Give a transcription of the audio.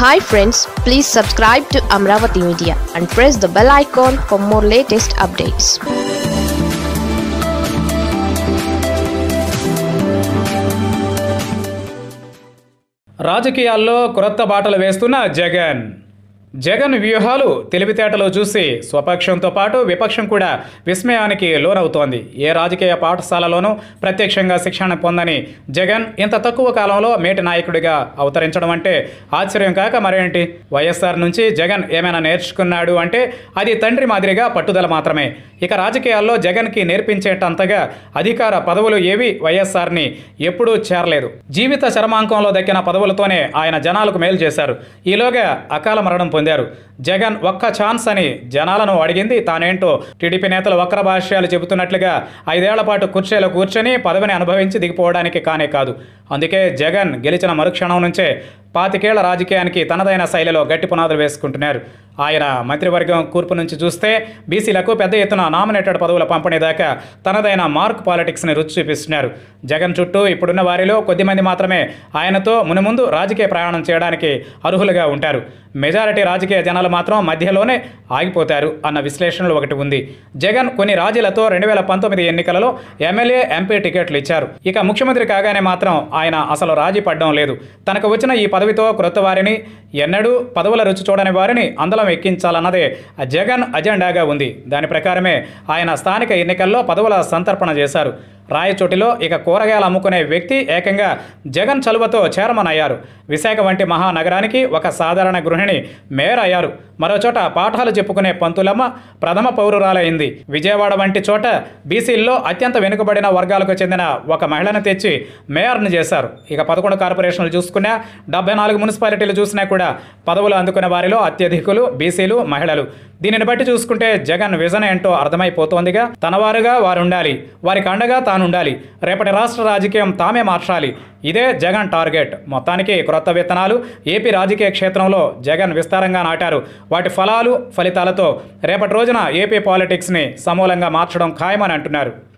Hi friends please subscribe to Amaravati media and press the bell icon for more latest updates రాజకీయాల్లో కొత్త బాటలు వేస్తున్న జగన్. జగన్ వ్యూహాలు తెలివితేటలు చూసి స్వపక్షంతో పాటు విపక్షం కూడా విస్మయానికి లోనవుతోంది. ఏ రాజకీయ పాఠశాలలోనూ ప్రత్యక్షంగా శిక్షణ పొందని జగన్ ఇంత తక్కువ కాలంలో మేటి నాయకుడిగా అవతరించడం అంటే ఆశ్చర్యం కాక మరేంటి? వైఎస్ఆర్ నుంచి జగన్ ఏమైనా నేర్చుకున్నాడు అంటే అది తండ్రి మాదిరిగా పట్టుదల మాత్రమే. ఇక రాజకీయాల్లో జగన్కి నేర్పించేటంతగా అధికార పదవులు ఏవి వైఎస్ఆర్ని ఎప్పుడూ చేరలేదు. జీవిత చరమాంకంలో దక్కిన పదవులతోనే ఆయన జనాలకు మేలు చేశారు. ఈలోగా అకాల మరణం పొందారు. జగన్ ఒక్క ఛాన్స్ అని జనాలను అడిగింది. తానేంటో టీడీపీ నేతలు వక్ర భాష్యాలు చెబుతున్నట్లుగా ఐదేళ్ళ పాటు కుర్చీలో కూర్చొని పదవిని అనుభవించి దిగిపోవడానికి కానే కాదు. అందుకే జగన్ గెలిచిన మరుక్షణం నుంచే పాతికేళ్ళ రాజకీయానికి తనదైన శైలిలో గట్టి పునాదులు వేసుకుంటున్నారు. ఆయన మంత్రివర్గం కూర్పు నుంచి చూస్తే బీసీలకు పెద్ద ఎత్తున నామినేటెడ్ పదవుల పంపిణీ దాకా తనదైన మార్క్ పాలిటిక్స్ని రుచి చూపిస్తున్నారు. జగన్ చుట్టూ ఇప్పుడున్న వారిలో కొద్దిమంది మాత్రమే ఆయనతో మునుముందు రాజకీయ ప్రయాణం చేయడానికి అర్హులుగా ఉంటారు. మెజారిటీ రాజకీయ జనాలు మాత్రం మధ్యలోనే ఆగిపోతారు అన్న విశ్లేషణలు ఒకటి ఉంది. జగన్ కొన్ని రాజీలతో రెండు వేల పంతొమ్మిది ఎన్నికలలో ఎమ్మెల్యే ఎంపీ టికెట్లు ఇచ్చారు. ఇక ముఖ్యమంత్రి కాగానే మాత్రం ఆయన అసలు రాజీ పడడం లేదు. తనకు వచ్చిన ఈ పదవితో క్రొత్త వారిని ఎన్నడూ పదవుల రుచి చూడని వారిని అందలం ఎక్కించాలన్నదే జగన్ అజెండాగా ఉంది. దాని ప్రకారమే ఆయన స్థానిక ఎన్నికల్లో పదవుల సంతర్పణ చేశారు. రాయచోటిలో ఇక కూరగాయలు అమ్ముకునే వ్యక్తి ఏకంగా జగన్ చలువతో చైర్మన్ అయ్యారు. విశాఖ వంటి మహానగరానికి ఒక సాధారణ గృహిణి మేయర్ అయ్యారు. మరోచోట పాఠాలు చెప్పుకునే పంతులమ్మ ప్రథమ పౌరురాలైంది. విజయవాడ వంటి చోట బీసీల్లో అత్యంత వెనుకబడిన వర్గాలకు చెందిన ఒక మహిళను తెచ్చి మేయర్ను చేశారు. ఇక పదకొండు కార్పొరేషన్లు చూసుకున్నా డెబ్బై నాలుగు మున్సిపాలిటీలు చూసినా కూడా పదవులు అందుకున్న వారిలో అత్యధికులు బీసీలు మహిళలు. దీనిని బట్టి చూసుకుంటే జగన్ విజన్ ఏంటో అర్థమైపోతోందిగా. తనవారుగా వారు ఉండాలి వారికి అండగా తాను ఉండాలి. రేపటి రాష్ట్ర రాజకీయం తామే మార్చాలి. ఇదే జగన్ టార్గెట్. మొత్తానికి క్రొత్త విత్తనాలు ఏపీ రాజకీయ క్షేత్రంలో జగన్ విస్తారంగా నాటారు. వాటి ఫలాలు ఫలితాలతో రేపటి రోజున ఏపీ పాలిటిక్స్ని సమూలంగా మార్చడం ఖాయమని అంటున్నారు.